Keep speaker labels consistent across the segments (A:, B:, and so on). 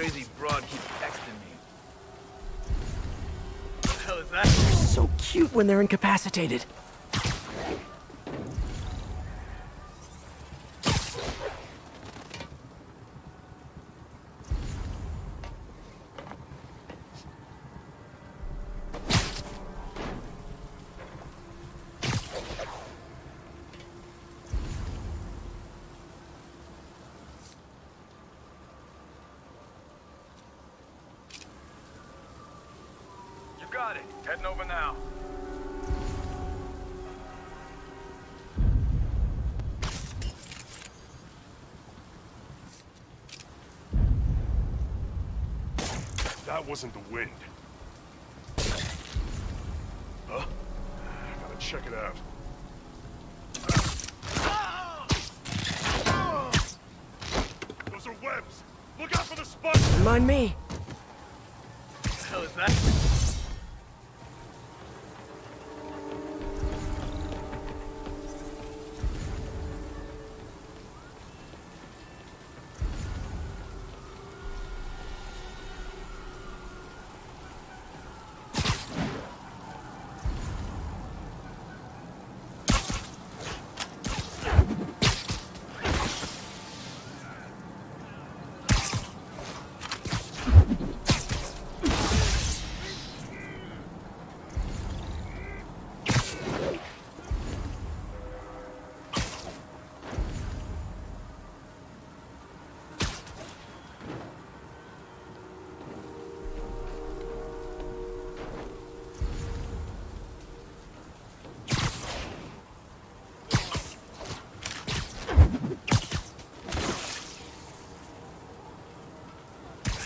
A: crazy broad keeps texting me. What the hell is that?
B: So cute when they're incapacitated.
A: Got it. Heading over now.
C: That wasn't the wind. Huh? Gotta check it out. Those are webs! Look out for the spikes!
B: Mind me.
A: What the hell is that?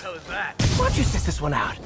A: Hell is that?
B: Why don't you sit this one out?